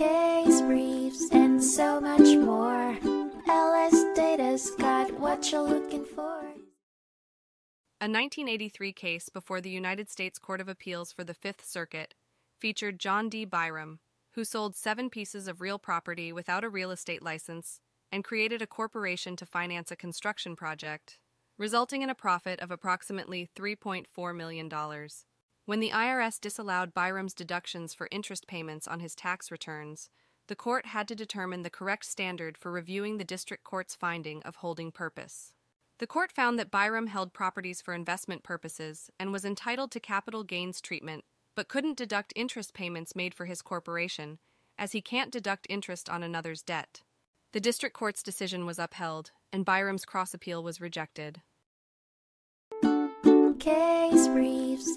case briefs, and so much more. LS Data's got what you're looking for. A 1983 case before the United States Court of Appeals for the Fifth Circuit featured John D. Byram, who sold seven pieces of real property without a real estate license and created a corporation to finance a construction project, resulting in a profit of approximately $3.4 million. When the IRS disallowed Byram's deductions for interest payments on his tax returns, the court had to determine the correct standard for reviewing the district court's finding of holding purpose. The court found that Byram held properties for investment purposes and was entitled to capital gains treatment, but couldn't deduct interest payments made for his corporation, as he can't deduct interest on another's debt. The district court's decision was upheld, and Byram's cross appeal was rejected. Case briefs,